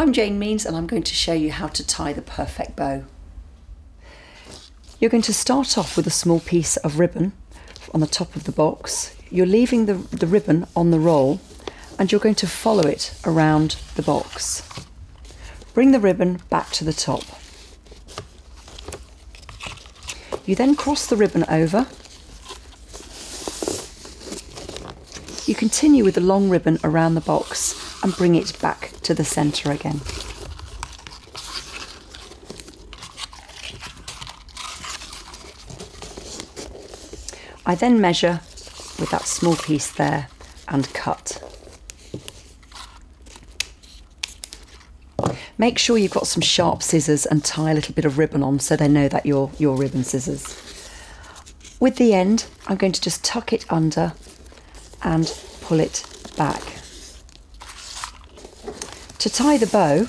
I'm Jane Means and I'm going to show you how to tie the perfect bow. You're going to start off with a small piece of ribbon on the top of the box. You're leaving the, the ribbon on the roll and you're going to follow it around the box. Bring the ribbon back to the top. You then cross the ribbon over. You continue with the long ribbon around the box and bring it back to the centre again. I then measure with that small piece there and cut. Make sure you've got some sharp scissors and tie a little bit of ribbon on so they know that you're your ribbon scissors. With the end, I'm going to just tuck it under and pull it back. To tie the bow,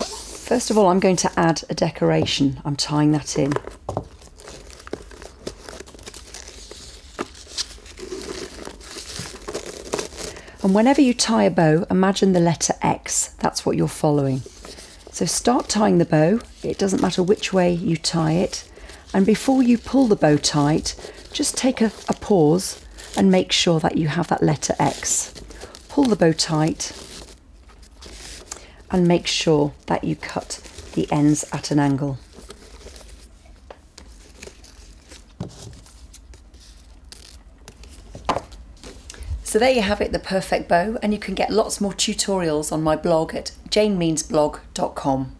first of all, I'm going to add a decoration. I'm tying that in. And whenever you tie a bow, imagine the letter X. That's what you're following. So start tying the bow. It doesn't matter which way you tie it. And before you pull the bow tight, just take a, a pause and make sure that you have that letter X. Pull the bow tight and make sure that you cut the ends at an angle. So there you have it, the perfect bow, and you can get lots more tutorials on my blog at janemeansblog.com.